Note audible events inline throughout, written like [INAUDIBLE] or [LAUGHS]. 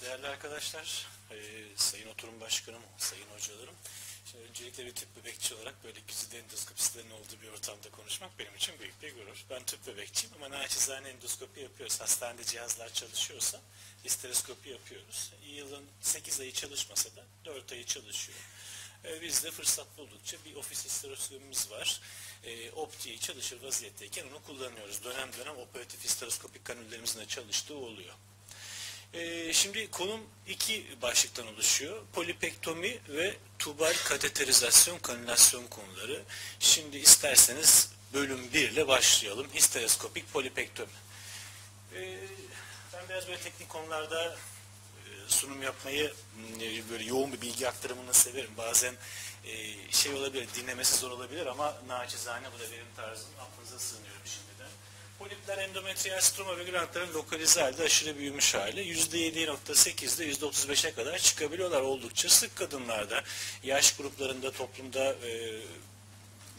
Değerli arkadaşlar, e, sayın oturum başkanım, sayın hocalarım. Şimdi öncelikle bir tüp bebekçi olarak böyle güzide endoskopislerin olduğu bir ortamda konuşmak benim için büyük bir gurur. Ben tüp bebekçiyim ama naçizane endoskopi yapıyoruz. Hastanede cihazlar çalışıyorsa histeroskopi yapıyoruz. Yılın 8 ayı çalışmasa da 4 ayı çalışıyor. E, biz de fırsat buldukça bir ofis histeroskopimiz var. E, optiği çalışır vaziyetteyken onu kullanıyoruz. Dönem dönem operatif histeroskopik kanüllerimizin de çalıştığı oluyor. Ee, şimdi konum iki başlıktan oluşuyor. Polipektomi ve tubal kateterizasyon, kanülasyon konuları. Şimdi isterseniz bölüm 1 ile başlayalım. Histeroskopik polipektomi. Ee, ben biraz böyle teknik konularda e, sunum yapmayı e, böyle yoğun bir bilgi aktarımını severim. Bazen e, şey olabilir, dinlemesi zor olabilir ama naçizane bu da benim tarzım. Aklınıza sığınıyorum şimdiden. Polipler endometriyal stroma ve glantların lokalize halde aşırı büyümüş hali. %7.8'de %35'e kadar çıkabiliyorlar oldukça sık kadınlarda. Yaş gruplarında toplumda e,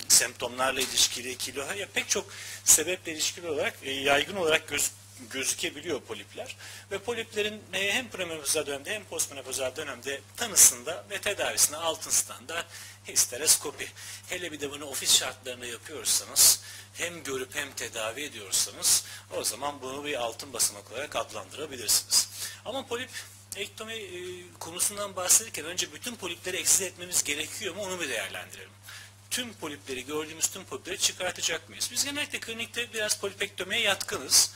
semptomlarla ilişkili, kilo, ya pek çok sebeple ilişkili olarak e, yaygın olarak göz, gözükebiliyor polipler. Ve poliplerin e, hem premenopozal dönemde hem postmenopozal dönemde tanısında ve tedavisinde altın standart histeroskopi. Hele bir de bunu ofis şartlarında yapıyorsanız hem görüp hem tedavi ediyorsanız o zaman bunu bir altın basamak olarak adlandırabilirsiniz. Ama polip ektomi e, konusundan bahsederken önce bütün polipleri eksiz etmemiz gerekiyor mu onu bir değerlendirelim. Tüm polipleri gördüğümüz tüm polipleri çıkartacak mıyız? Biz genellikle klinikte biraz polipektomiye yatkınız.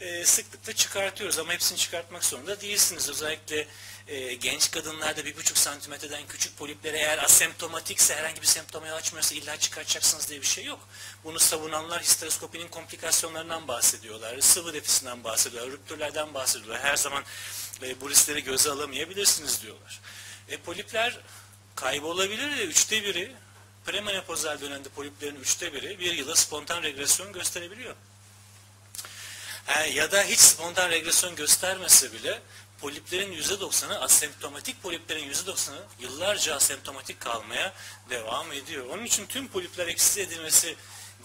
E, sıklıkla çıkartıyoruz ama hepsini çıkartmak zorunda değilsiniz. Özellikle e, genç kadınlarda bir buçuk santimetreden küçük poliplere eğer asemptomatikse herhangi bir semptomayı açmıyorsa illa çıkartacaksınız diye bir şey yok. Bunu savunanlar histeroskopinin komplikasyonlarından bahsediyorlar. Sıvı defisinden bahsediyorlar. Rüptürlerden bahsediyorlar. Her zaman e, bu riskleri göze alamayabilirsiniz diyorlar. E, polipler kaybolabilir de üçte biri premenopozal dönemde poliplerin üçte biri bir yıla spontan regresyon gösterebiliyor. Ya da hiç spontan regresyon göstermese bile poliplerin %90'ı asemptomatik poliplerin %90'ı yıllarca asemptomatik kalmaya devam ediyor. Onun için tüm polipler eksiz edilmesi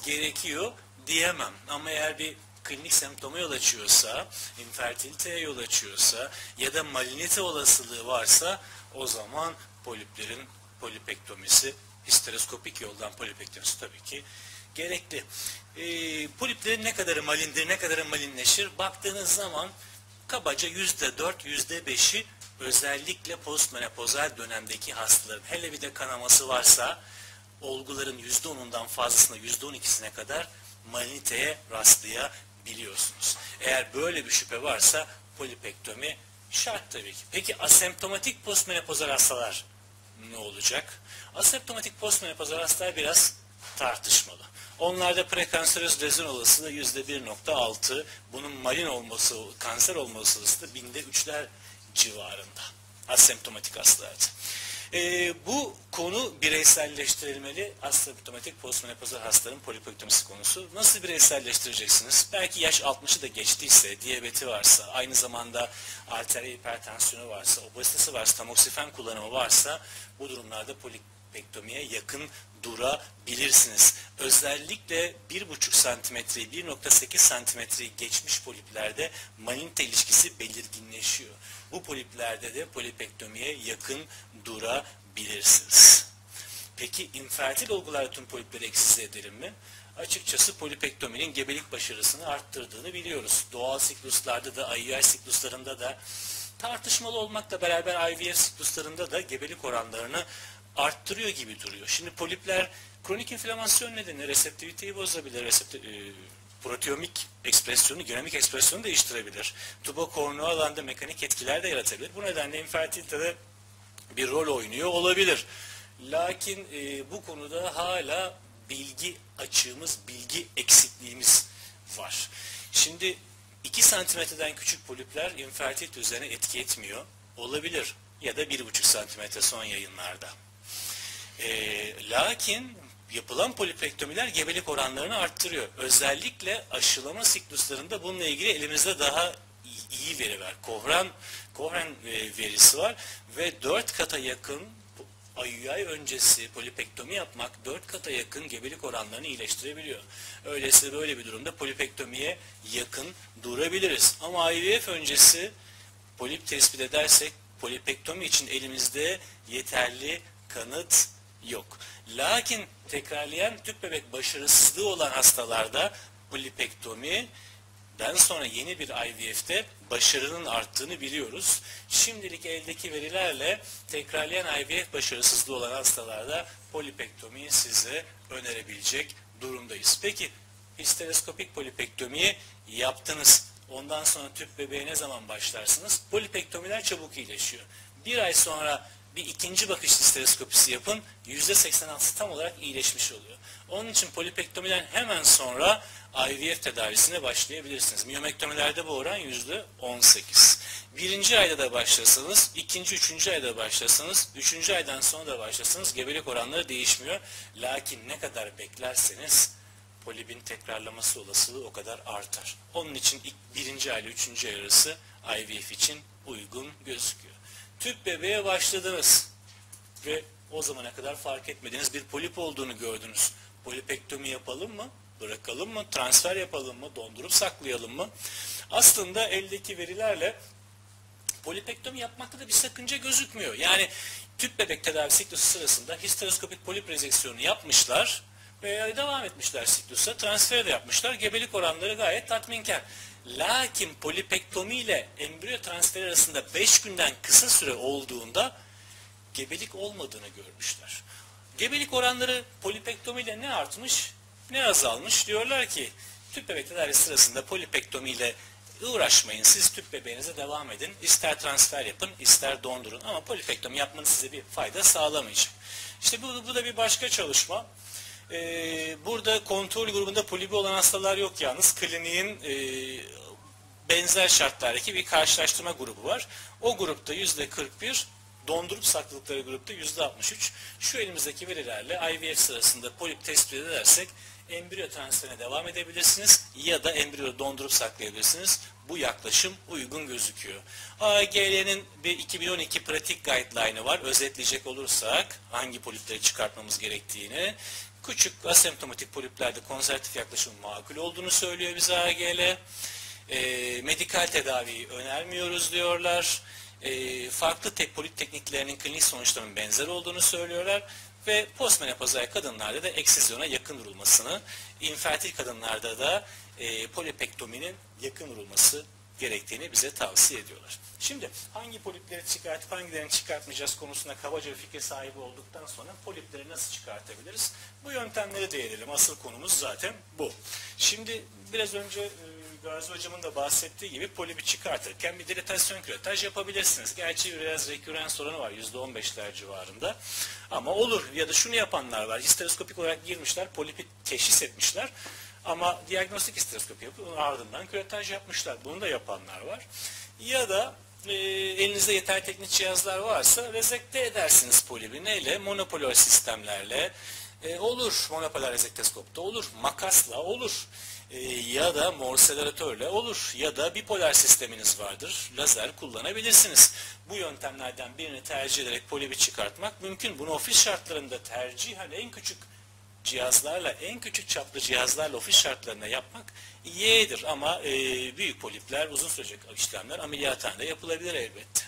gerekiyor diyemem. Ama eğer bir klinik semptoma yol açıyorsa, infertiliteye yol açıyorsa ya da malinite olasılığı varsa o zaman poliplerin polipektomisi histeroskopik yoldan polipektomisi tabii ki gerekli. E, poliplerin ne kadarı malindir, ne kadarı malinleşir baktığınız zaman kabaca yüzde dört, yüzde beşi özellikle postmenopozal dönemdeki hastaların hele bir de kanaması varsa olguların yüzde onundan fazlasına yüzde on ikisine kadar maliniteye rastlayabiliyorsunuz. Eğer böyle bir şüphe varsa polipektomi şart tabii ki. Peki asemptomatik postmenopozal hastalar ne olacak? Asemptomatik postmenopozal hastalar biraz tartışmalı. Onlarda prekanseröz lezyon olasılığı yüzde 1.6. Bunun malin olması, kanser olma olasılığı da binde üçler civarında. Asemptomatik hastalarda. Ee, bu konu bireyselleştirilmeli. Asemptomatik postmenopozal hastaların polipektomisi konusu. Nasıl bireyselleştireceksiniz? Belki yaş 60'ı da geçtiyse, diyabeti varsa, aynı zamanda arteriyel hipertansiyonu varsa, obezitesi varsa, tamoksifen kullanımı varsa bu durumlarda polipektomiye yakın durabilirsiniz. Özellikle 1,5 santimetreyi 1,8 santimetreyi geçmiş poliplerde maninte ilişkisi belirginleşiyor. Bu poliplerde de polipektomiye yakın durabilirsiniz. Peki infertil olgularda tüm polipleri eksiz ederim mi? Açıkçası polipektominin gebelik başarısını arttırdığını biliyoruz. Doğal sikluslarda da, IUI sikluslarında da tartışmalı olmakla beraber IVF sikluslarında da gebelik oranlarını arttırıyor gibi duruyor. Şimdi polipler kronik inflamasyon nedeniyle reseptiviteyi bozabilir. Resepti, e, proteomik ekspresyonu, genomik ekspresyonu değiştirebilir. Tubokornu alanda mekanik etkiler de yaratabilir. Bu nedenle infertilitede bir rol oynuyor olabilir. Lakin e, bu konuda hala bilgi açığımız, bilgi eksikliğimiz var. Şimdi 2 santimetreden küçük polipler infertilite üzerine etki etmiyor. Olabilir. Ya da 1,5 santimetre son yayınlarda. E, lakin yapılan polipektomiler gebelik oranlarını arttırıyor. Özellikle aşılama sikluslarında bununla ilgili elimizde daha iyi veri var. Kovran, Kovran e, verisi var ve 4 kata yakın IUI öncesi polipektomi yapmak 4 kata yakın gebelik oranlarını iyileştirebiliyor. Öyleyse böyle bir durumda polipektomiye yakın durabiliriz. Ama IVF öncesi polip tespit edersek polipektomi için elimizde yeterli kanıt yok. Lakin tekrarlayan tüp bebek başarısızlığı olan hastalarda polipektomi den sonra yeni bir IVF'de başarının arttığını biliyoruz. Şimdilik eldeki verilerle tekrarlayan IVF başarısızlığı olan hastalarda polipektomiyi size önerebilecek durumdayız. Peki histeroskopik polipektomiyi yaptınız. Ondan sonra tüp bebeğe ne zaman başlarsınız? Polipektomiler çabuk iyileşiyor. Bir ay sonra bir ikinci bakış histeroskopisi yapın. %86 tam olarak iyileşmiş oluyor. Onun için polipektomiden hemen sonra IVF tedavisine başlayabilirsiniz. Miyomektomilerde bu oran %18. Birinci ayda da başlasanız, ikinci, üçüncü ayda başlasanız, üçüncü aydan sonra da başlasanız gebelik oranları değişmiyor. Lakin ne kadar beklerseniz polibin tekrarlaması olasılığı o kadar artar. Onun için ilk birinci ay ile üçüncü ay arası IVF için uygun gözüküyor. Tüp bebeğe başladınız ve o zamana kadar fark etmediğiniz bir polip olduğunu gördünüz. Polipektomi yapalım mı? Bırakalım mı? Transfer yapalım mı? Dondurup saklayalım mı? Aslında eldeki verilerle polipektomi yapmakta da bir sakınca gözükmüyor. Yani tüp bebek tedavi siklusu sırasında histeroskopik polip rezeksiyonu yapmışlar ve devam etmişler siklusa. Transfer de yapmışlar. Gebelik oranları gayet tatminkar. Lakin polipektomi ile embriyo transferi arasında 5 günden kısa süre olduğunda gebelik olmadığını görmüşler. Gebelik oranları polipektomi ile ne artmış ne azalmış. Diyorlar ki tüp bebek tedavisi sırasında polipektomi ile uğraşmayın. Siz tüp bebeğinize devam edin. İster transfer yapın, ister dondurun. Ama polipektomi yapmanız size bir fayda sağlamayacak. İşte bu, bu da bir başka çalışma. Ee, burada kontrol grubunda polibi olan hastalar yok yalnız. Kliniğin e, benzer şartlardaki bir karşılaştırma grubu var. O grupta yüzde 41, dondurup sakladıkları grupta yüzde 63. Şu elimizdeki verilerle IVF sırasında polip tespit edersek embriyo transferine devam edebilirsiniz ya da embriyo dondurup saklayabilirsiniz. Bu yaklaşım uygun gözüküyor. AGL'nin bir 2012 pratik guideline'ı var. Özetleyecek olursak hangi polipleri çıkartmamız gerektiğini. Küçük asemptomatik poliplerde konservatif yaklaşımın makul olduğunu söylüyor bize AGL. E, medikal tedaviyi önermiyoruz diyorlar. E, farklı tek polip tekniklerinin klinik sonuçlarının benzer olduğunu söylüyorlar ve postmenopozal kadınlarda da eksizyona yakın vurulmasını, infertil kadınlarda da e, polipektominin yakın vurulması gerektiğini bize tavsiye ediyorlar. Şimdi hangi polipleri çıkartıp hangilerini çıkartmayacağız konusunda kabaca bir fikir sahibi olduktan sonra polipleri nasıl çıkartabiliriz? Bu yöntemlere değinelim. Asıl konumuz zaten bu. Şimdi biraz önce e, Gazi Hocam'ın da bahsettiği gibi polibi çıkartırken bir dilatasyon küretaj yapabilirsiniz. Gerçi biraz rekürens oranı var %15'ler civarında. Ama olur ya da şunu yapanlar var. Histeroskopik olarak girmişler, polipi teşhis etmişler. Ama diagnostik histeroskopi yapıp ardından küretaj yapmışlar. Bunu da yapanlar var. Ya da e, elinizde yeterli teknik cihazlar varsa rezekte edersiniz polibi. Neyle? Monopolar sistemlerle. E, olur monopolar rezekteskopta olur. Makasla olur. E, ya da morselatörle olur. Ya da bipolar sisteminiz vardır. Lazer kullanabilirsiniz. Bu yöntemlerden birini tercih ederek polibi çıkartmak mümkün. Bunu ofis şartlarında tercih hani en küçük cihazlarla, en küçük çaplı cihazlarla ofis şartlarında yapmak iyidir. Ama e, büyük polipler, uzun sürecek işlemler ameliyathanede yapılabilir elbette.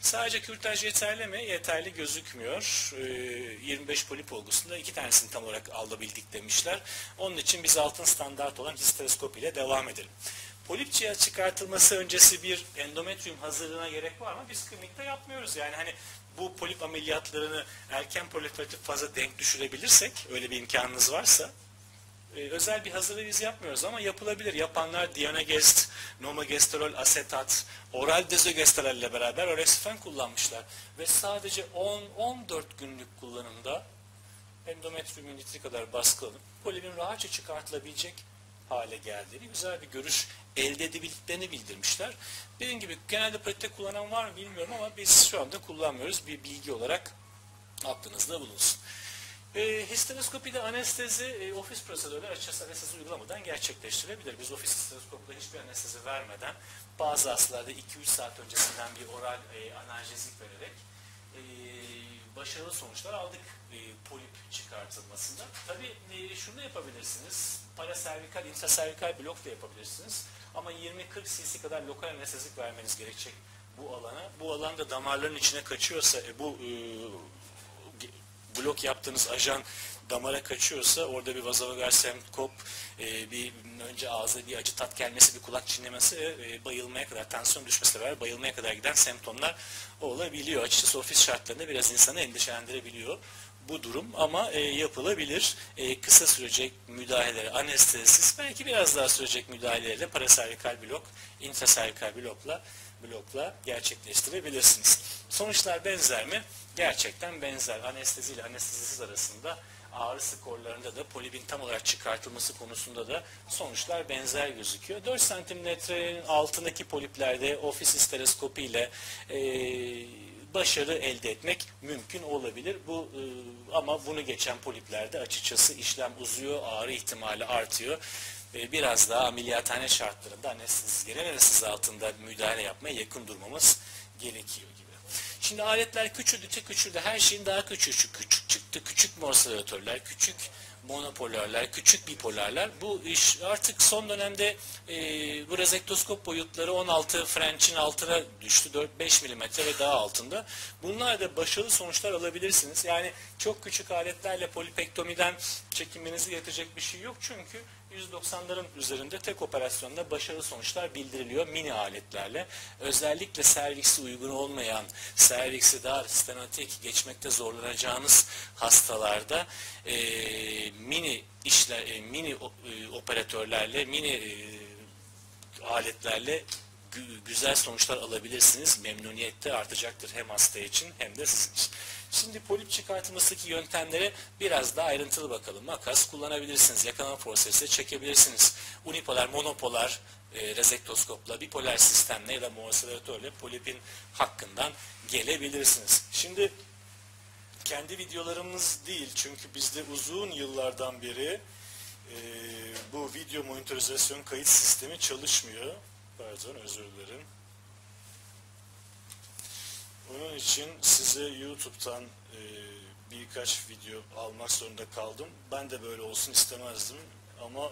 Sadece kürtaj yeterli mi? Yeterli gözükmüyor. E, 25 polip olgusunda iki tanesini tam olarak alabildik demişler. Onun için biz altın standart olan histeroskop ile devam edelim. Polip cihaz çıkartılması öncesi bir endometrium hazırlığına gerek var mı? Biz klinikte yapmıyoruz. Yani hani bu polip ameliyatlarını erken proliferatif faza denk düşürebilirsek, öyle bir imkanınız varsa, e, özel bir hazırlığı biz yapmıyoruz ama yapılabilir. Yapanlar Dianagest, Nomogestrol, asetat, oral dezogesteral ile beraber orexifen kullanmışlar. Ve sadece 10-14 günlük kullanımda endometriumun litri kadar baskılanıp polibin rahatça çıkartılabilecek hale geldiğini güzel bir görüş elde edebildiklerini bildirmişler. Dediğim gibi genelde pratikte kullanan var mı bilmiyorum ama biz şu anda kullanmıyoruz. Bir bilgi olarak aklınızda bulunsun. E, histeroskopide anestezi e, ofis prosedürleri açıkçası anestezi uygulamadan gerçekleştirebilir. Biz ofis histeroskopida hiçbir anestezi vermeden bazı hastalarda 2-3 saat öncesinden bir oral e, analjezik vererek e, başarılı sonuçlar aldık e, polip çıkartılmasında. Tabii e, şunu da yapabilirsiniz. Paraservikal, intraservikal blok da yapabilirsiniz. Ama 20-40 cc kadar lokal anestezik vermeniz gerekecek bu alana. Bu alanda damarların içine kaçıyorsa e, bu e, blok yaptığınız ajan damara kaçıyorsa orada bir vazovagal semkop, e, bir önce ağza bir acı tat gelmesi, bir kulak çinlemesi, e, bayılmaya kadar, tansiyon düşmesi beraber bayılmaya kadar giden semptomlar olabiliyor. Açıkçası ofis şartlarında biraz insanı endişelendirebiliyor bu durum ama e, yapılabilir. E, kısa sürecek müdahaleleri, anestezisiz, belki biraz daha sürecek müdahalelerle paraservikal blok, intraservikal blokla blokla gerçekleştirebilirsiniz. Sonuçlar benzer mi? Gerçekten benzer. Anestezi ile anestezisiz arasında ağrı skorlarında da polibin tam olarak çıkartılması konusunda da sonuçlar benzer gözüküyor. 4 santimetrenin altındaki poliplerde ofis isteroskopi ile e, başarı elde etmek mümkün olabilir. Bu e, ama bunu geçen poliplerde açıkçası işlem uzuyor, ağrı ihtimali artıyor. Biraz daha ameliyathane şartlarında anestezi, genel anestezi altında müdahale yapmaya yakın durmamız gerekiyor. Şimdi aletler küçüldükçe küçüldü. Her şeyin daha küçük küçük çıktı. Küçük morsalatörler, küçük monopolarlar, küçük bipolarlar. Bu iş artık son dönemde e, bu rezektoskop boyutları 16 French'in altına düştü. 4-5 milimetre ve daha altında. Bunlar da başarılı sonuçlar alabilirsiniz. Yani çok küçük aletlerle polipektomiden çekinmenizi getirecek bir şey yok. Çünkü 190'ların üzerinde tek operasyonda başarılı sonuçlar bildiriliyor mini aletlerle. Özellikle serviksi uygun olmayan, serviksi dar, stenotik geçmekte zorlanacağınız hastalarda e, mini işler, e, mini operatörlerle, mini e, aletlerle güzel sonuçlar alabilirsiniz. Memnuniyette artacaktır hem hasta için hem de sizin için. Şimdi polip çıkartılmasındaki yöntemlere biraz daha ayrıntılı bakalım. Makas kullanabilirsiniz. Yakalama forsesi çekebilirsiniz. Unipolar, monopolar, e, rezektoskopla, bipolar sistemle ya da morselatörle polipin hakkından gelebilirsiniz. Şimdi kendi videolarımız değil çünkü bizde uzun yıllardan beri e, bu video monitorizasyon kayıt sistemi çalışmıyor. Pardon özür dilerim. Onun için size YouTube'dan e, birkaç video almak zorunda kaldım. Ben de böyle olsun istemezdim ama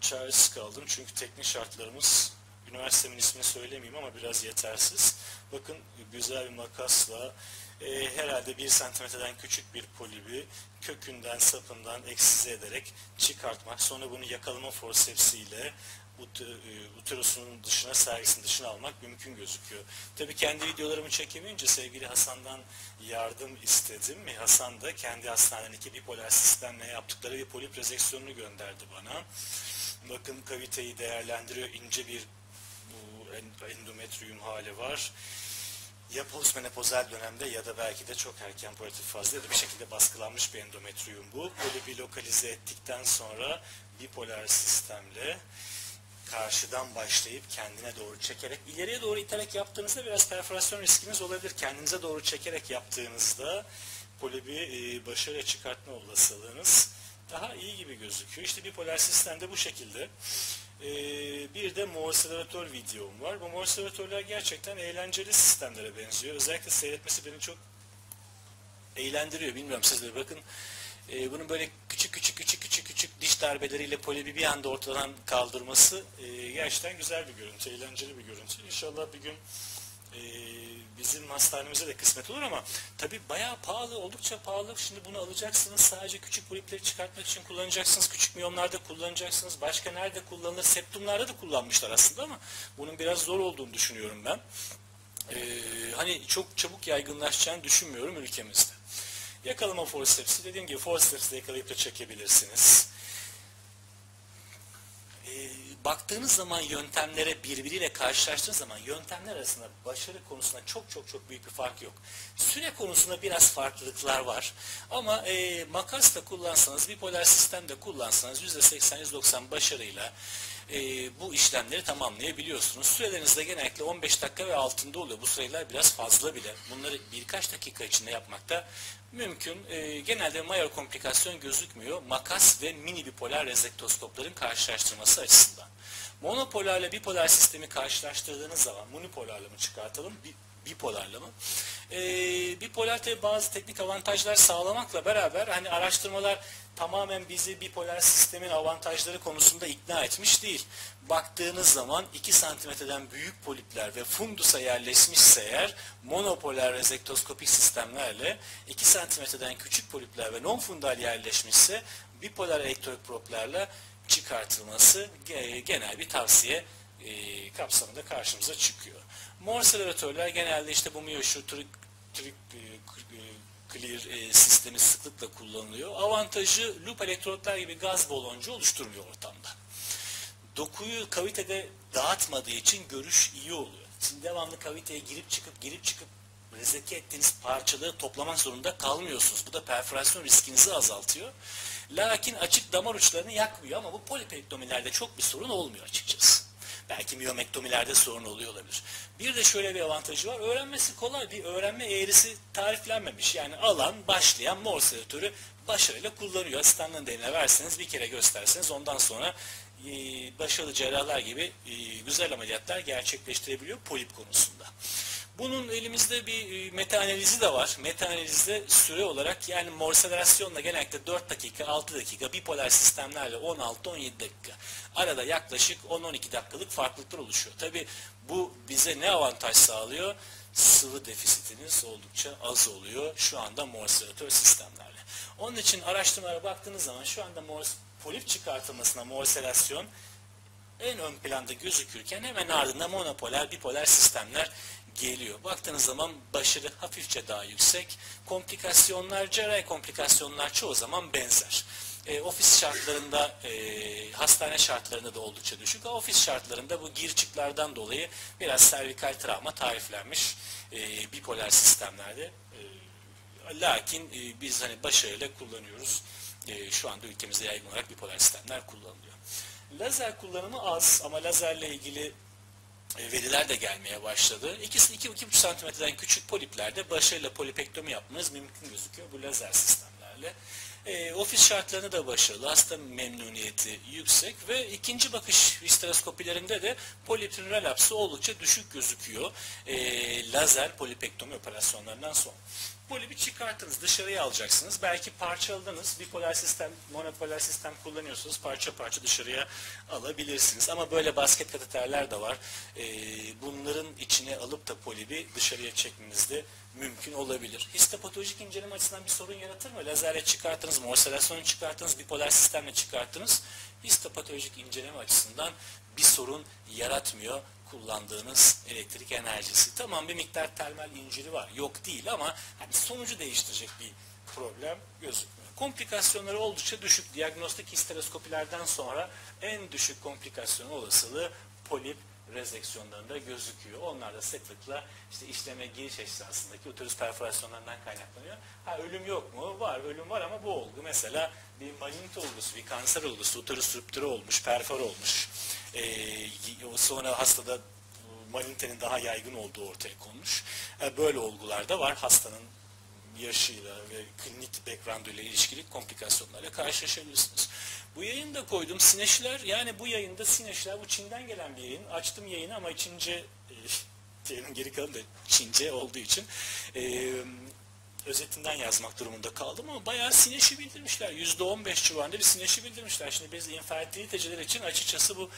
çaresiz kaldım. Çünkü teknik şartlarımız üniversitemin ismini söylemeyeyim ama biraz yetersiz. Bakın güzel bir makasla e, herhalde bir santimetreden küçük bir polibi kökünden sapından eksize ederek çıkartmak. Sonra bunu yakalama forsepsiyle uterusunun dışına, sergisin dışına almak mümkün gözüküyor. Tabi kendi videolarımı çekemeyince sevgili Hasan'dan yardım istedim. Hasan da kendi hastanedeki bipolar sistemle yaptıkları bir polip rezeksiyonunu gönderdi bana. Bakın kaviteyi değerlendiriyor. ince bir bu endometrium hali var. Ya postmenopozal dönemde ya da belki de çok erken politif fazla ya da bir şekilde baskılanmış bir endometrium bu. Polipi lokalize ettikten sonra bipolar sistemle karşıdan başlayıp kendine doğru çekerek, ileriye doğru iterek yaptığınızda biraz perforasyon riskiniz olabilir. Kendinize doğru çekerek yaptığınızda polibi e, başarıya çıkartma olasılığınız daha iyi gibi gözüküyor. İşte bipolar sistemde bu şekilde. E, bir de morselatör videom var. Bu morselatörler gerçekten eğlenceli sistemlere benziyor. Özellikle seyretmesi beni çok eğlendiriyor. Bilmiyorum sizler bakın. E, bunun böyle küçük küçük küçük küçük küçük diş darbeleriyle polibi bir anda ortadan kaldırması e, gerçekten güzel bir görüntü, eğlenceli bir görüntü. İnşallah bir gün e, bizim hastanemize de kısmet olur ama tabi bayağı pahalı, oldukça pahalı. Şimdi bunu alacaksınız, sadece küçük polipleri çıkartmak için kullanacaksınız, küçük miyomlarda kullanacaksınız, başka nerede kullanılır, septumlarda da kullanmışlar aslında ama bunun biraz zor olduğunu düşünüyorum ben. Ee, hani çok çabuk yaygınlaşacağını düşünmüyorum ülkemizde. Yakalama forceps'i dediğim gibi forceps'le yakalayıp da çekebilirsiniz. Ee, baktığınız zaman yöntemlere birbiriyle karşılaştığınız zaman yöntemler arasında başarı konusunda çok çok çok büyük bir fark yok. Süre konusunda biraz farklılıklar var. Ama e, makas da kullansanız, bipolar sistem de kullansanız %80-%90 başarıyla e, bu işlemleri tamamlayabiliyorsunuz. Süreleriniz de genellikle 15 dakika ve altında oluyor. Bu süreler biraz fazla bile. Bunları birkaç dakika içinde yapmakta mümkün. E, genelde mayor komplikasyon gözükmüyor. Makas ve mini bipolar rezektoskopların karşılaştırması açısından. Monopolarla bipolar sistemi karşılaştırdığınız zaman, monopolarla mı çıkartalım, bipolarla mı? e, bipolar tabi bazı teknik avantajlar sağlamakla beraber hani araştırmalar tamamen bizi bipolar sistemin avantajları konusunda ikna etmiş değil. Baktığınız zaman 2 santimetreden büyük polipler ve fundusa yerleşmişse eğer monopolar rezektoskopik sistemlerle 2 santimetreden küçük polipler ve non-fundal yerleşmişse bipolar elektroprobe'larla çıkartılması genel bir tavsiye e, kapsamında karşımıza çıkıyor. Morse elevatörler genelde işte bu meşhur trik, trik e, clear e, sistemi sıklıkla kullanılıyor. Avantajı loop elektrotlar gibi gaz baloncu oluşturmuyor ortamda. Dokuyu kavitede dağıtmadığı için görüş iyi oluyor. Şimdi devamlı kaviteye girip çıkıp girip çıkıp rezeki ettiğiniz parçaları toplamak zorunda kalmıyorsunuz. Bu da perforasyon riskinizi azaltıyor. Lakin açık damar uçlarını yakmıyor ama bu polipektomilerde çok bir sorun olmuyor açıkçası. Belki miyomektomilerde sorun oluyor olabilir. Bir de şöyle bir avantajı var. Öğrenmesi kolay. Bir öğrenme eğrisi tariflenmemiş. Yani alan, başlayan Morse editörü başarıyla kullanıyor. Asistanlığın eline verseniz bir kere gösterseniz ondan sonra e, başarılı cerrahlar gibi e, güzel ameliyatlar gerçekleştirebiliyor polip konusunda. Bunun elimizde bir e, meta analizi de var. Meta analizde süre olarak yani morselasyonla genellikle 4 dakika, 6 dakika, bipolar sistemlerle 16-17 dakika. Arada yaklaşık 10-12 dakikalık farklılıklar oluşuyor. Tabi bu bize ne avantaj sağlıyor? Sıvı defisitiniz oldukça az oluyor şu anda morselatör sistemlerle. Onun için araştırmalara baktığınız zaman şu anda morse, polip çıkartılmasına morselasyon en ön planda gözükürken hemen ardında monopolar, bipolar sistemler geliyor. Baktığınız zaman başarı hafifçe daha yüksek. Komplikasyonlar, cerrahi komplikasyonlar çoğu zaman benzer. E, ofis şartlarında, e, hastane şartlarında da oldukça düşük. Ofis şartlarında bu girçiklerden dolayı biraz servikal travma tariflenmiş e, bipolar sistemlerde. E, lakin e, biz hani başarıyla kullanıyoruz. E, şu anda ülkemizde yaygın olarak bipolar sistemler kullanılıyor. Lazer kullanımı az ama lazerle ilgili e, veriler de gelmeye başladı. İkisi 2-2,5 santimetreden küçük poliplerde başarıyla polipektomi yapmanız mümkün gözüküyor bu lazer sistemlerle. E, ofis şartlarını da başarılı, hasta memnuniyeti yüksek ve ikinci bakış histeroskopilerinde de polipin relapsı oldukça düşük gözüküyor. E, lazer polipektomi operasyonlarından sonra. Polipi çıkarttınız, dışarıya alacaksınız. Belki parçaladınız, bipolar sistem, monopolar sistem kullanıyorsunuz. Parça parça dışarıya alabilirsiniz. Ama böyle basket kateterler de var. Ee, bunların içine alıp da polibi dışarıya çekmeniz de mümkün olabilir. Histopatolojik inceleme açısından bir sorun yaratır mı? Lazerle çıkarttınız, morselasyonu çıkarttınız, bipolar sistemle çıkarttınız. Histopatolojik inceleme açısından bir sorun yaratmıyor kullandığınız elektrik enerjisi. Tamam bir miktar termal inciri var. Yok değil ama hani sonucu değiştirecek bir problem gözükmüyor. Komplikasyonları oldukça düşük. Diagnostik histeroskopilerden sonra en düşük komplikasyon olasılığı polip rezeksiyonlarında gözüküyor. Onlar da sıklıkla işte işleme giriş esnasındaki uterus perforasyonlarından kaynaklanıyor. Ha ölüm yok mu? Var. Ölüm var ama bu olgu mesela bir malinit olgusu, bir kanser olgusu, uterus rüptürü olmuş, perfor olmuş. Ee, sonra hastada malinitenin daha yaygın olduğu ortaya konmuş. Yani böyle olgular da var. Hastanın yaşıyla ve klinik background ile ilişkili komplikasyonlarla karşılaşabilirsiniz. Bu yayında koydum sineşiler yani bu yayında sineşiler bu Çin'den gelen bir yayın. Açtım yayını ama Çince e, [LAUGHS] geri kalanı da Çince olduğu için e, özetinden yazmak durumunda kaldım ama bayağı sineşi bildirmişler. %15 civarında bir sineşi bildirmişler. Şimdi biz infertiliteciler için açıkçası bu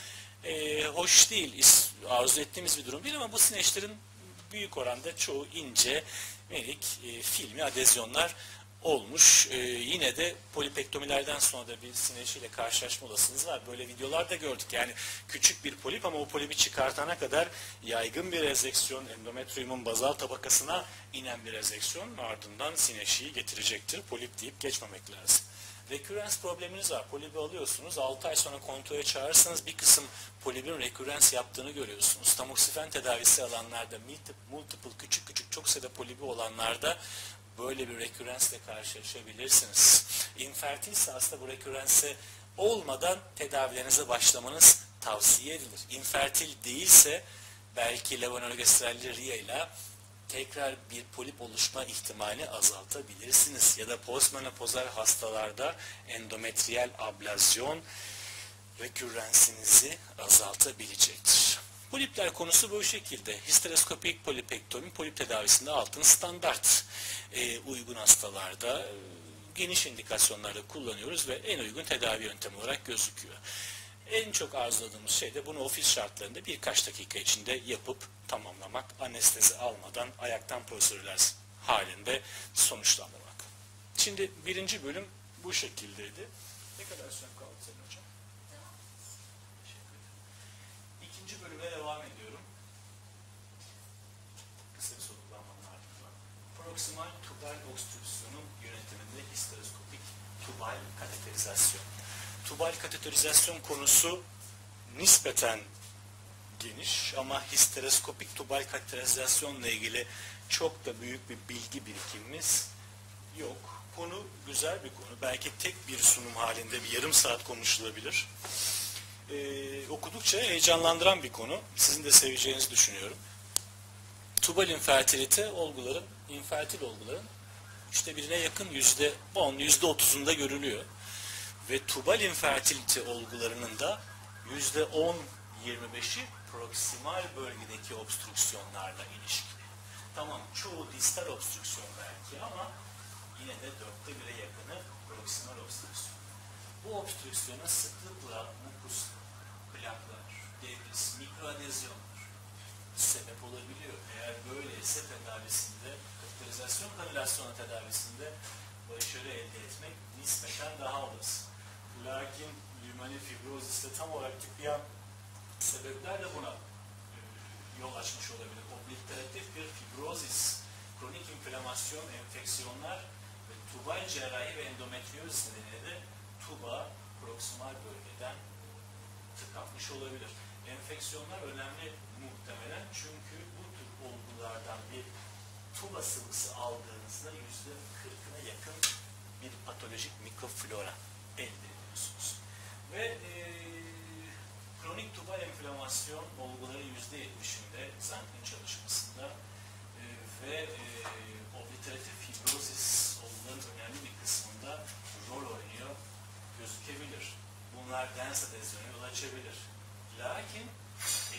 e, hoş değil, arzu ettiğimiz bir durum değil ama bu sineşlerin büyük oranda çoğu ince, minik, e, filmi adezyonlar olmuş. E, yine de polipektomilerden sonra da bir sineşiyle karşılaşma olasınız var. Böyle videolar da gördük. Yani küçük bir polip ama o polipi çıkartana kadar yaygın bir rezeksiyon, endometriumun bazal tabakasına inen bir rezeksiyon ardından sineşiyi getirecektir. Polip deyip geçmemek lazım. Rekürrens probleminiz var. Polibi alıyorsunuz. 6 ay sonra kontrole çağırırsanız bir kısım polibin rekürrens yaptığını görüyorsunuz. Tamoksifen tedavisi alanlarda, multiple küçük küçük çok sayıda polibi olanlarda böyle bir rekürrensle karşılaşabilirsiniz. İnfertilse aslında bu rekürrense olmadan tedavilerinize başlamanız tavsiye edilir. İnfertil değilse belki levonorgestrelli RIA ile tekrar bir polip oluşma ihtimali azaltabilirsiniz. Ya da postmenopozal hastalarda endometriyel ablazyon rekürrensinizi azaltabilecektir. Polipler konusu bu şekilde. Histeroskopik polipektomi polip tedavisinde altın standart e, uygun hastalarda e, geniş indikasyonlarda kullanıyoruz ve en uygun tedavi yöntemi olarak gözüküyor. En çok arzuladığımız şey de bunu ofis şartlarında birkaç dakika içinde yapıp tamamlamak, anestezi almadan ayaktan prosedürler halinde sonuçlandırmak. Şimdi birinci bölüm bu şekildeydi. Ne kadar süre kaldı senin hocam? İkinci bölüme devam ediyorum. Kısa bir soluklanmanın ardından. Proksimal tubal obstrüksiyonun yönetiminde histeroskopik tubal kateterizasyon. Tubal kateterizasyon konusu nispeten geniş ama histeroskopik tubal kateterizasyonla ilgili çok da büyük bir bilgi birikimimiz yok. Konu güzel bir konu. Belki tek bir sunum halinde bir yarım saat konuşulabilir. Ee, okudukça heyecanlandıran bir konu. Sizin de seveceğinizi düşünüyorum. Tubal infertilite olguların, infertil olguların işte birine yakın yüzde 10, yüzde 30'unda görülüyor. Ve tubal infertilite olgularının da yüzde 10-25'i proksimal bölgedeki obstrüksiyonlarla ilişkili. Tamam çoğu distal obstrüksiyon belki ama yine de dörtte bire yakını proksimal obstrüksiyon. Bu obstrüksiyona sıklıkla mukus, plaklar, debris, mikroadezyonlar sebep olabiliyor. Eğer böyleyse tedavisinde, kateterizasyon kanülasyonu tedavisinde başarı elde etmek nispeten daha olası. Lakin lümani fibroziste tam olarak tıklayan sebepler de buna e, yol açmış olabilir. Obliteratif bir fibrozis, kronik inflamasyon, enfeksiyonlar ve tubal cerrahi ve endometriozis nedeniyle de tuba proksimal bölgeden tıkanmış olabilir. Enfeksiyonlar önemli muhtemelen çünkü bu tür olgulardan bir tuba sıvısı aldığınızda yüzde kırkına yakın bir patolojik mikroflora elde. Ve e, kronik tubal enflamasyon olguları yüzde yetmişinde Zank'ın çalışmasında e, ve e, obliteratif fibrozis olguların önemli bir kısmında rol oynuyor gözükebilir. Bunlar dens adezyona yol açabilir. Lakin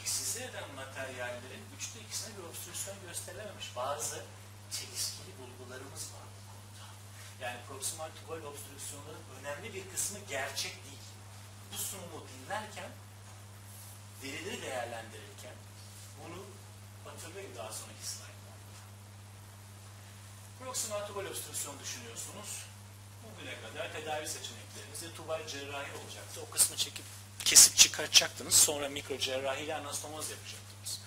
eksize eden materyallerin üçte ikisine bir obstrüksiyon gösterilememiş. Bazı çelişkili bulgularımız var. Yani proksimal tubal obstrüksiyonların önemli bir kısmı gerçek değil. Bu sunumu dinlerken, verileri değerlendirirken bunu hatırlayın daha sonraki slaytlarda. Proksimal tubal obstrüksiyon düşünüyorsunuz. Bugüne kadar tedavi seçenekleriniz tubal cerrahi olacaktı. O kısmı çekip kesip çıkartacaktınız. Sonra mikro cerrahi ile anastomoz yapacaktınız.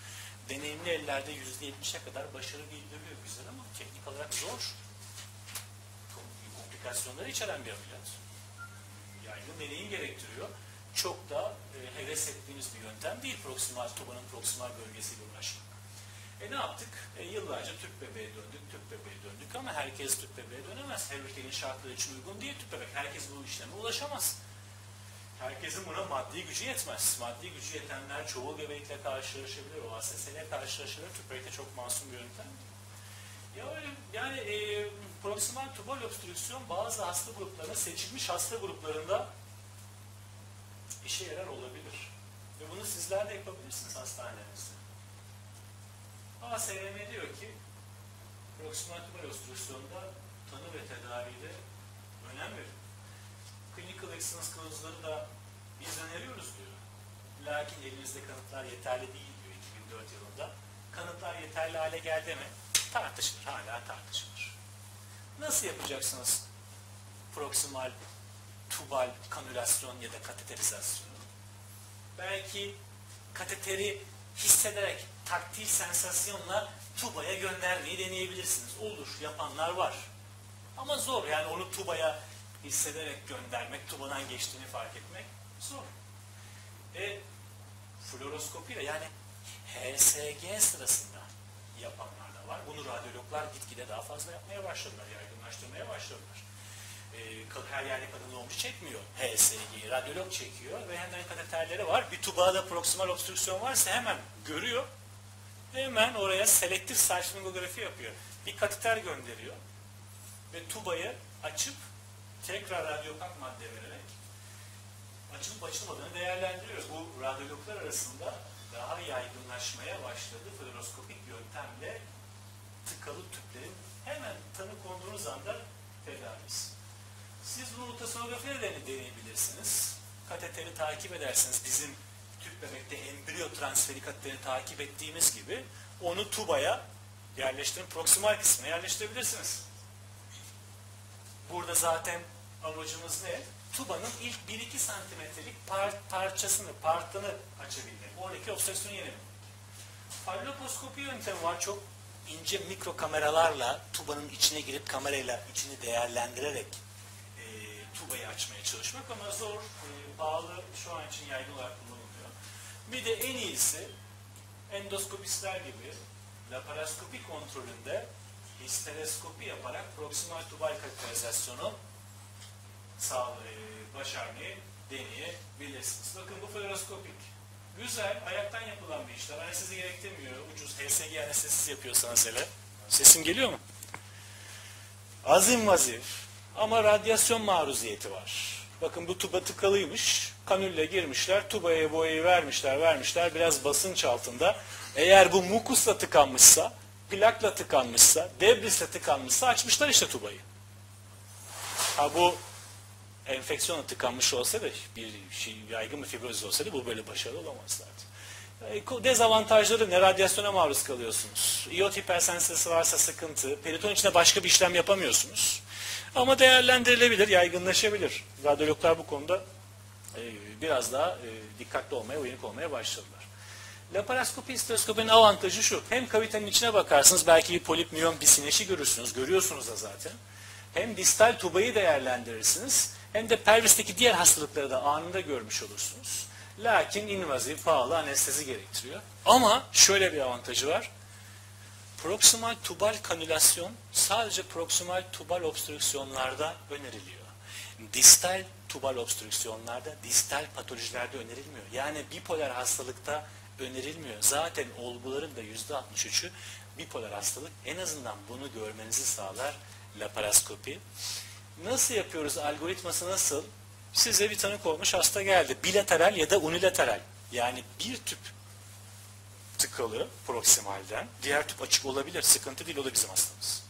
Deneyimli ellerde yüzde yetmişe kadar başarı bildiriliyor güzel ama teknik olarak zor. Komplikasyonları içeren bir ameliyat. Yaygın deneyim gerektiriyor. Çok da e, heves ettiğimiz bir yöntem değil proksimal tubanın proksimal bölgesiyle uğraşmak. E ne yaptık? E, yıllarca tüp bebeğe döndük, tüp bebeğe döndük ama herkes tüp bebeğe dönemez. Her ülkenin şartları için uygun değil tüp bebek. Herkes bu işleme ulaşamaz. Herkesin buna maddi gücü yetmez. Maddi gücü yetenler çoğu gebelikle karşılaşabilir, OASS ile karşılaşabilir. Tüp bebekte çok masum bir yöntem. Yani e, proksimal tubal obstrüksiyon bazı hasta gruplarında, seçilmiş hasta gruplarında işe yarar olabilir. Ve bunu sizler de yapabilirsiniz hastanenizde. ASVM diyor ki proksimal tubal obstrüksiyonda tanı ve tedavide önem verin. Clinical Excellence kılavuzları da biz öneriyoruz diyor. Lakin elimizde kanıtlar yeterli değil diyor 2004 yılında. Kanıtlar yeterli hale geldi mi? Tartışılır, hala tartışılır. Nasıl yapacaksınız proksimal tubal kanülasyon ya da kateterizasyonu? Belki kateteri hissederek taktil sensasyonla tubaya göndermeyi deneyebilirsiniz. Olur, yapanlar var. Ama zor yani onu tubaya hissederek göndermek, tubadan geçtiğini fark etmek zor. E, fluoroskopiyle yani HSG sırasında yapanlar var. Bunu radyologlar gitgide daha fazla yapmaya başladılar, yaygınlaştırmaya başladılar. E, her yerde kadın doğumcu çekmiyor HSG'yi, radyolog çekiyor ve hemen kateterleri var. Bir tubada proksimal obstrüksiyon varsa hemen görüyor. Hemen oraya selektif saçmagografi yapıyor. Bir kateter gönderiyor ve tubayı açıp tekrar radyokak madde vererek açılıp açılmadığını değerlendiriyor. Bu radyologlar arasında daha yaygınlaşmaya başladı fluoroskopik yöntemle tıkalı tüplerin hemen tanı konduğunuz anda tedavisi. Siz bunu ultrasonografide de deneyebilirsiniz. Kateteri takip edersiniz. Bizim tüp bebekte embriyo transferi kateterini takip ettiğimiz gibi onu tubaya yerleştirin. Proksimal kısmına yerleştirebilirsiniz. Burada zaten amacımız ne? Tubanın ilk 1-2 santimetrelik par parçasını, partını açabilmek. Oradaki obstrüksiyonu yenemek. Falloposkopi yöntemi var. Çok ince mikro kameralarla tubanın içine girip kamerayla içini değerlendirerek e, tubayı açmaya çalışmak ama zor, e, pahalı, şu an için yaygın olarak kullanılıyor. Bir de en iyisi endoskopistler gibi laparoskopi kontrolünde histeroskopi yaparak proksimal tubal kateterizasyonu sağ, e, başarmayı deneyebilirsiniz. Bakın bu fluoroskopik. Güzel, ayaktan yapılan bir işlem. Anestezi gerektirmiyor. Ucuz HSG anestezisi yapıyorsanız hele. Sesim geliyor mu? Az invazif ama radyasyon maruziyeti var. Bakın bu tuba tıkalıymış. Kanülle girmişler. Tubaya boyayı vermişler, vermişler. Biraz basınç altında. Eğer bu mukusla tıkanmışsa, plakla tıkanmışsa, debrisle tıkanmışsa açmışlar işte tubayı. Ha bu enfeksiyona tıkanmış olsa da bir şey, yaygın bir fibroz olsaydı bu böyle başarılı olamazlardı. E, dezavantajları ne? Radyasyona maruz kalıyorsunuz. İyot hipersensitesi varsa sıkıntı. Periton içinde başka bir işlem yapamıyorsunuz. Ama değerlendirilebilir, yaygınlaşabilir. Radyologlar bu konuda e, biraz daha e, dikkatli olmaya, uyanık olmaya başladılar. Laparoskopi, histeroskopinin avantajı şu. Hem kavitenin içine bakarsınız, belki bir polip, miyon, bir sineşi görürsünüz. Görüyorsunuz da zaten. Hem distal tubayı değerlendirirsiniz hem de pelvisteki diğer hastalıkları da anında görmüş olursunuz. Lakin invazif, pahalı anestezi gerektiriyor. Ama şöyle bir avantajı var. Proksimal tubal kanülasyon sadece proksimal tubal obstrüksiyonlarda öneriliyor. Distal tubal obstrüksiyonlarda, distal patolojilerde önerilmiyor. Yani bipolar hastalıkta önerilmiyor. Zaten olguların da %63'ü bipolar hastalık. En azından bunu görmenizi sağlar laparoskopi. Nasıl yapıyoruz? Algoritması nasıl? Size bir tanı olmuş hasta geldi. Bilateral ya da unilateral. Yani bir tüp tıkalı proksimalden. Diğer tüp açık olabilir. Sıkıntı değil. O da bizim hastamız.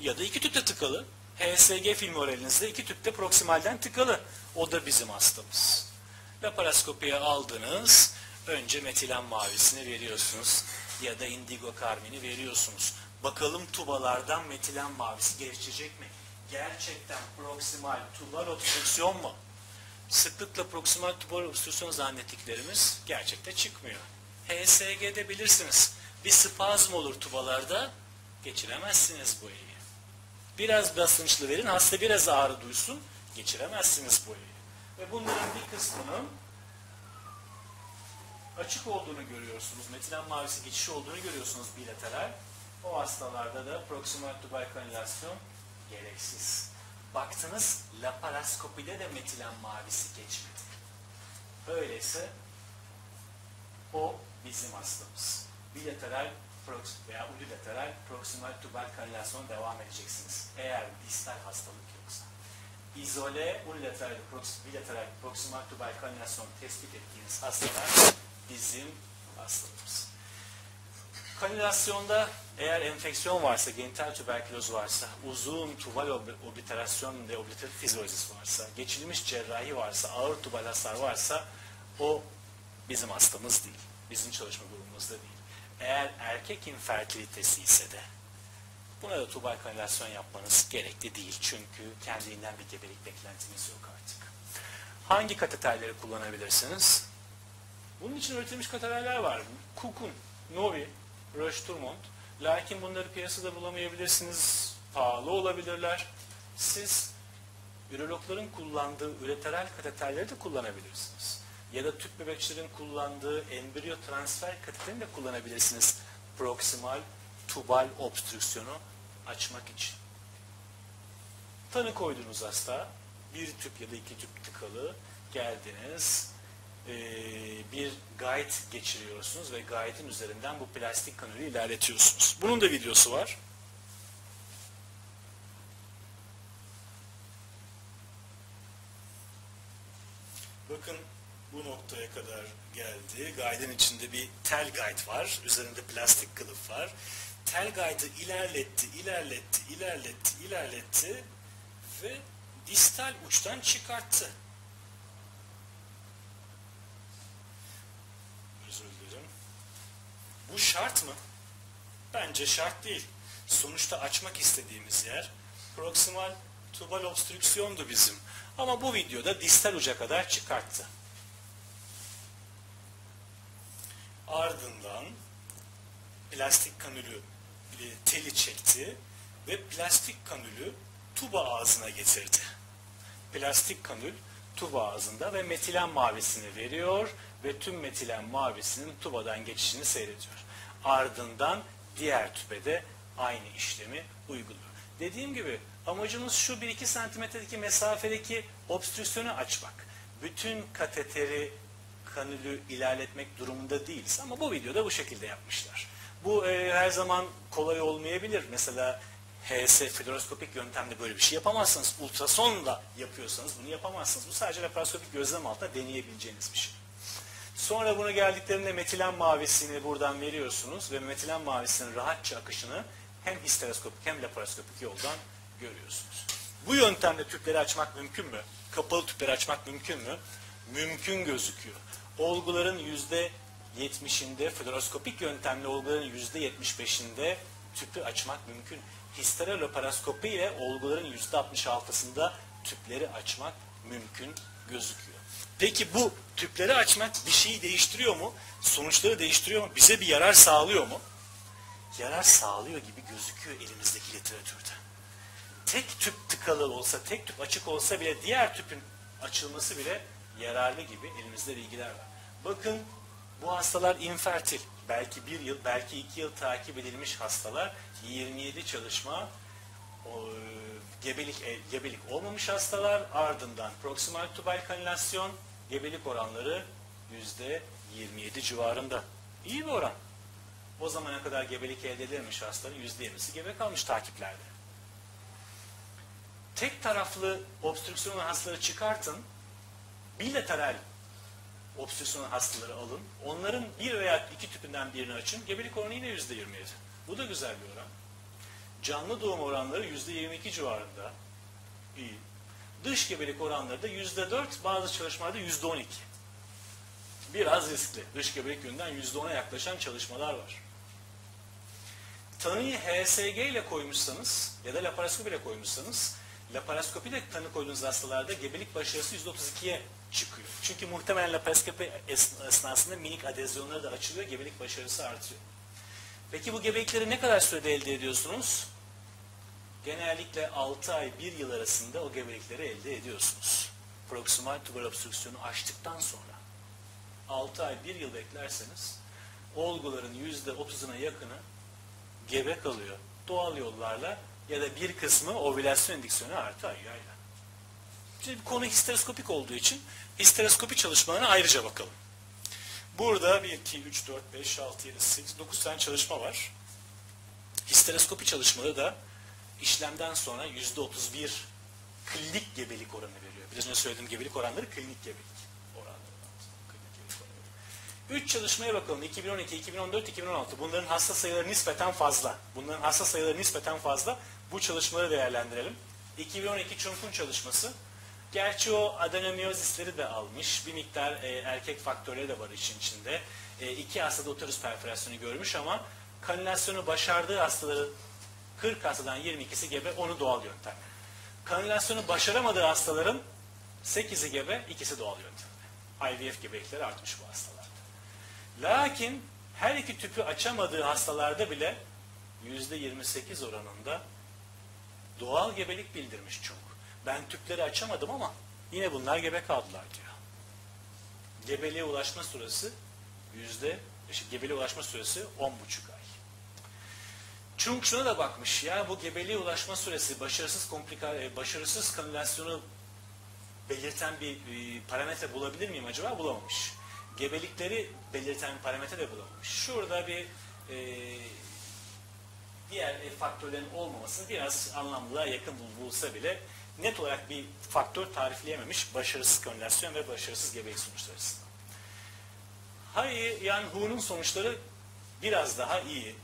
Ya da iki tüp de tıkalı. HSG filmi elinizde iki tüp de proksimalden tıkalı. O da bizim hastamız. Laparoskopiye aldınız. Önce metilen mavisini veriyorsunuz. Ya da indigo karmini veriyorsunuz. Bakalım tubalardan metilen mavisi geçecek mi? Gerçekten proksimal tubal obstrüksiyon mu? Sıklıkla proksimal tubal obstrüksiyon zannettiklerimiz gerçekte çıkmıyor. HSG'de bilirsiniz. Bir spazm olur tubalarda geçiremezsiniz bu eğri. Biraz basınçlı verin, hasta biraz ağrı duysun, geçiremezsiniz bu eğri. Ve bunların bir kısmının açık olduğunu görüyorsunuz. Metilen mavisi geçiş olduğunu görüyorsunuz bilateral. O hastalarda da proksimal tubal kanülasyon gereksiz. Baktınız laparoskopide de metilen mavisi geçmedi. Öyleyse o bizim hastamız. Bilateral veya unilateral proksimal tubal kanülasyon devam edeceksiniz. Eğer distal hastalık yoksa. İzole unilateral bilateral proksimal tubal kanülasyon tespit ettiğiniz hastalar bizim hastamız. Kanülasyonda eğer enfeksiyon varsa, genital tüberküloz varsa, uzun tubal obliterasyon ve obliteratif fizolojis varsa, geçilmiş cerrahi varsa, ağır tubal hasar varsa o bizim hastamız değil. Bizim çalışma grubumuzda değil. Eğer erkek infertilitesi ise de buna da tubal kanülasyon yapmanız gerekli değil. Çünkü kendiliğinden bir gebelik beklentiniz yok artık. Hangi kateterleri kullanabilirsiniz? Bunun için üretilmiş kateterler var. Kukun, Novi, Roche Turmont. Lakin bunları piyasada bulamayabilirsiniz. Pahalı olabilirler. Siz ürologların kullandığı üreteral kateterleri de kullanabilirsiniz. Ya da tüp bebekçilerin kullandığı embriyo transfer kateterini de kullanabilirsiniz. Proksimal tubal obstrüksiyonu açmak için. Tanı koydunuz hasta. Bir tüp ya da iki tüp tıkalı. Geldiniz e, bir guide geçiriyorsunuz ve guide'in üzerinden bu plastik kanülü ilerletiyorsunuz. Bunun da videosu var. Bakın bu noktaya kadar geldi. Guide'in içinde bir tel guide var. Üzerinde plastik kılıf var. Tel guide'ı ilerletti, ilerletti, ilerletti, ilerletti ve distal uçtan çıkarttı. Özür dilerim. Bu şart mı? Bence şart değil. Sonuçta açmak istediğimiz yer proksimal tubal obstrüksiyondu bizim. Ama bu videoda distal uca kadar çıkarttı. Ardından plastik kanülü e, teli çekti ve plastik kanülü tuba ağzına getirdi. Plastik kanül tuba ağzında ve metilen mavisini veriyor ve tüm metilen mavisinin tubadan geçişini seyrediyor. Ardından diğer tüpede aynı işlemi uyguluyor. Dediğim gibi amacımız şu 1-2 santimetredeki mesafedeki obstrüksiyonu açmak. Bütün kateteri kanülü ilerletmek durumunda değiliz ama bu videoda bu şekilde yapmışlar. Bu e, her zaman kolay olmayabilir. Mesela HS fluoroskopik yöntemle böyle bir şey yapamazsınız. Ultrasonla yapıyorsanız bunu yapamazsınız. Bu sadece laparoskopik gözlem altında deneyebileceğiniz bir şey. Sonra bunu geldiklerinde metilen mavisini buradan veriyorsunuz ve metilen mavisinin rahatça akışını hem histeroskopik hem laparoskopik yoldan görüyorsunuz. Bu yöntemle tüpleri açmak mümkün mü? Kapalı tüpleri açmak mümkün mü? Mümkün gözüküyor. Olguların yüzde 70'inde, fluoroskopik yöntemli olguların yüzde 75'inde tüpü açmak mümkün. Histerolaparoskopi ile olguların yüzde 66'sında tüpleri açmak mümkün gözüküyor. Peki bu tüpleri açmak bir şeyi değiştiriyor mu? Sonuçları değiştiriyor mu? Bize bir yarar sağlıyor mu? Yarar sağlıyor gibi gözüküyor elimizdeki literatürde. Tek tüp tıkalı olsa, tek tüp açık olsa bile diğer tüpün açılması bile yararlı gibi elimizde bilgiler var. Bakın bu hastalar infertil. Belki bir yıl, belki iki yıl takip edilmiş hastalar. 27 çalışma o, gebelik, e, gebelik olmamış hastalar ardından proksimal tubal kanülasyon gebelik oranları yüzde 27 civarında. İyi bir oran. O zamana kadar gebelik elde edilmiş hastaların yüzde 20'si gebe kalmış takiplerde. Tek taraflı obstrüksiyon hastaları çıkartın, bilateral obstrüksiyon hastaları alın. Onların bir veya iki tüpünden birini açın. Gebelik oranı yine yüzde 27. Bu da güzel bir oran. Canlı doğum oranları yüzde 22 civarında. İyi. Dış gebelik oranları da yüzde 4, bazı çalışmalarda yüzde 12. Biraz riskli. Dış gebelik yönünden yüzde 10'a yaklaşan çalışmalar var. Tanıyı HSG ile koymuşsanız ya da laparoskopi ile koymuşsanız laparoskopi de tanı koyduğunuz hastalarda gebelik başarısı %32'ye çıkıyor. Çünkü muhtemelen laparoskopi esnasında minik adezyonları da açılıyor, gebelik başarısı artıyor. Peki bu gebelikleri ne kadar sürede elde ediyorsunuz? Genellikle 6 ay 1 yıl arasında o gebelikleri elde ediyorsunuz. Proksimal tubal obstrüksiyonu açtıktan sonra 6 ay 1 yıl beklerseniz olguların %30'una yakını gebe kalıyor. Doğal yollarla ya da bir kısmı ovülasyon indiksiyonu artı ayıyla. Şimdi konu histeroskopik olduğu için histeroskopi çalışmalarına ayrıca bakalım. Burada 1, 2, 3, 4, 5, 6, 7, 8, 9 tane çalışma var. Histeroskopi çalışmaları da işlemden sonra yüzde 31 klinik gebelik oranı veriyor. Biraz önce söylediğim gebelik oranları klinik gebelik oranları. Klinik gebelik oranları. Üç çalışmaya bakalım. 2012, 2014, 2016. Bunların hasta sayıları nispeten fazla. Bunların hasta sayıları nispeten fazla. Bu çalışmaları değerlendirelim. 2012 Chunk'un çalışması. Gerçi o adenomiyozisleri de almış. Bir miktar e, erkek faktörleri de var işin içinde. E, iki hastada uterus perforasyonu görmüş ama kanülasyonu başardığı hastaların 40 hastadan 22'si gebe, onu doğal yöntem. Kanülasyonu başaramadığı hastaların 8'i gebe, ikisi doğal yöntem. IVF gebelikleri artmış bu hastalarda. Lakin her iki tüpü açamadığı hastalarda bile %28 oranında doğal gebelik bildirmiş çok. Ben tüpleri açamadım ama yine bunlar gebe kaldılar diyor. Gebeliğe ulaşma süresi yüzde, işte gebeliğe ulaşma süresi 10,5 Chung şuna da bakmış ya bu gebeliğe ulaşma süresi başarısız komplika, e, başarısız kanülasyonu belirten bir, bir parametre bulabilir miyim acaba? Bulamamış. Gebelikleri belirten bir parametre de bulamamış. Şurada bir e, diğer e, faktörlerin olmamasını biraz anlamlılığa yakın bulsa bile net olarak bir faktör tarifleyememiş başarısız kanülasyon ve başarısız gebelik sonuçları. Hayır yani HU'nun sonuçları biraz daha iyi.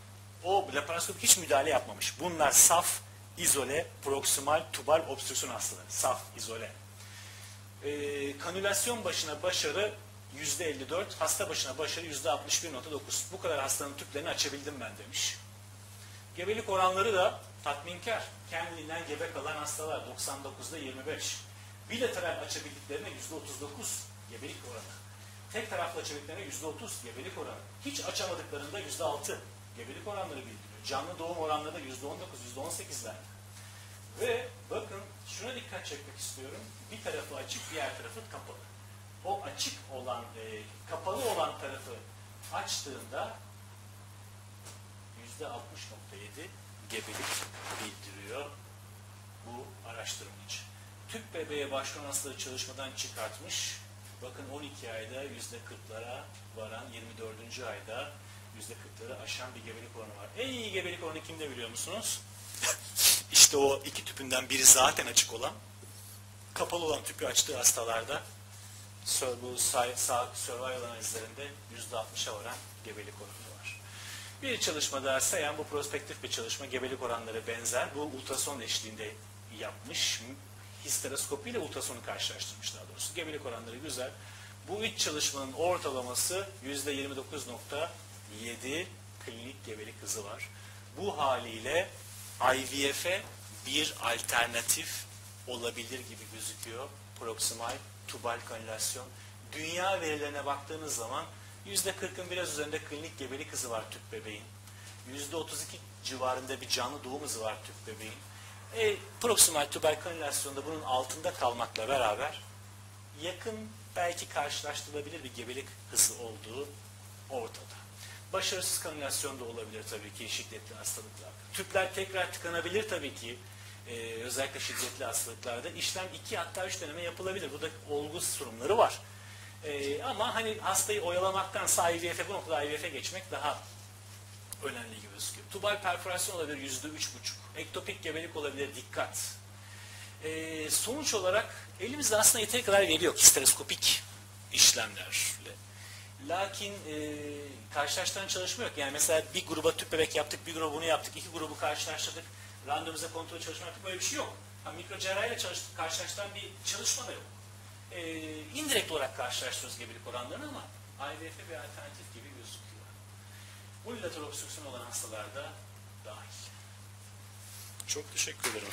O laparoskop hiç müdahale yapmamış. Bunlar saf, izole, proksimal, tubal obstrüksiyon hastaları. Saf, izole. Ee, kanülasyon başına başarı %54, hasta başına başarı %61.9. Bu kadar hastanın tüplerini açabildim ben demiş. Gebelik oranları da tatminkar. Kendiliğinden gebe kalan hastalar 99'da 25. Bilateral açabildiklerine %39 gebelik oranı. Tek taraflı açabildiklerine %30 gebelik oranı. Hiç açamadıklarında %6 gebelik oranları bildiriyor. Canlı doğum oranları da %19, %18'ler. Ve bakın şuna dikkat çekmek istiyorum. Bir tarafı açık, diğer tarafı kapalı. O açık olan, e, kapalı olan tarafı açtığında %60.7 gebelik bildiriyor bu araştırma için. Tüp bebeğe başvuran hastaları çalışmadan çıkartmış. Bakın 12 ayda %40'lara varan 24. ayda %40'ları aşan bir gebelik oranı var. En iyi gebelik oranı kimde biliyor musunuz? [LAUGHS] işte o iki tüpünden biri zaten açık olan, kapalı olan tüpü açtığı hastalarda bu survival analizlerinde %60'a varan gebelik oranı var. Bir çalışmada Sayan bu prospektif bir çalışma gebelik oranları benzer. Bu ultrason eşliğinde yapmış. Histeroskopi ile ultrasonu karşılaştırmış daha doğrusu. Gebelik oranları güzel. Bu üç çalışmanın ortalaması %29.7 klinik gebelik hızı var. Bu haliyle IVF'e bir alternatif olabilir gibi gözüküyor. Proksimal tubal kanülasyon. Dünya verilerine baktığınız zaman %40'ın biraz üzerinde klinik gebelik hızı var tüp bebeğin. %32 civarında bir canlı doğum hızı var tüp bebeğin. E, proksimal tubal kanülasyonda bunun altında kalmakla beraber yakın belki karşılaştırılabilir bir gebelik hızı olduğu ortada. Başarısız kanülasyon da olabilir tabii ki şiddetli hastalıklarda. Tüpler tekrar tıkanabilir tabii ki. Ee, özellikle şiddetli hastalıklarda işlem iki hatta üç deneme yapılabilir. Burada olgu sorunları var. Ee, ama hani hastayı oyalamaktansa IVF'e bu noktada IVF'e geçmek daha önemli gibi gözüküyor. Tubal perforasyon olabilir yüzde üç buçuk. Ektopik gebelik olabilir dikkat. Ee, sonuç olarak elimizde aslında yeteri kadar veri yok histeroskopik işlemlerle. Lakin e, karşılaştıran çalışma yok. Yani mesela bir gruba tüp bebek yaptık, bir gruba bunu yaptık, iki grubu karşılaştırdık. Randomize kontrol çalışma yaptık. Böyle bir şey yok. Ha, mikro cerrahiyle çalıştık, karşılaştıran bir çalışma da yok. E, indirekt olarak karşılaştırıyoruz gebelik oranlarını ama IVF bir alternatif gibi gözüküyor. Unilateral obstrüksiyon olan hastalarda dahil. Çok teşekkür ederim.